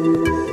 Música